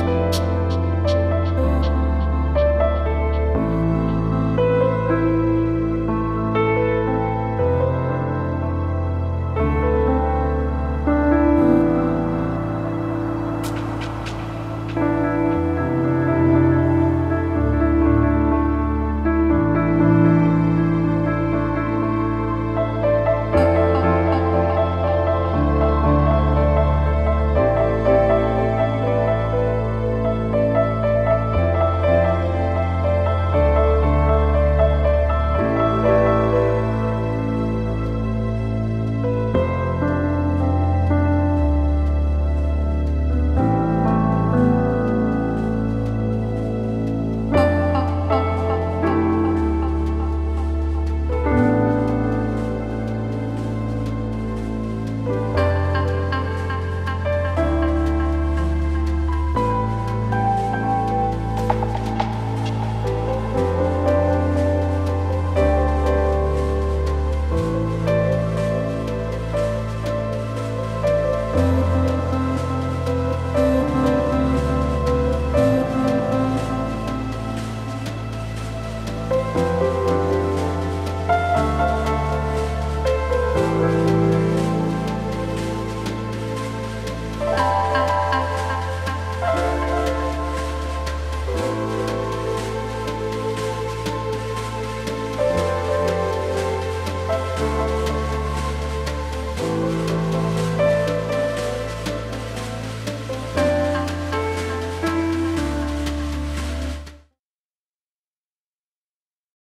Bye. Bye.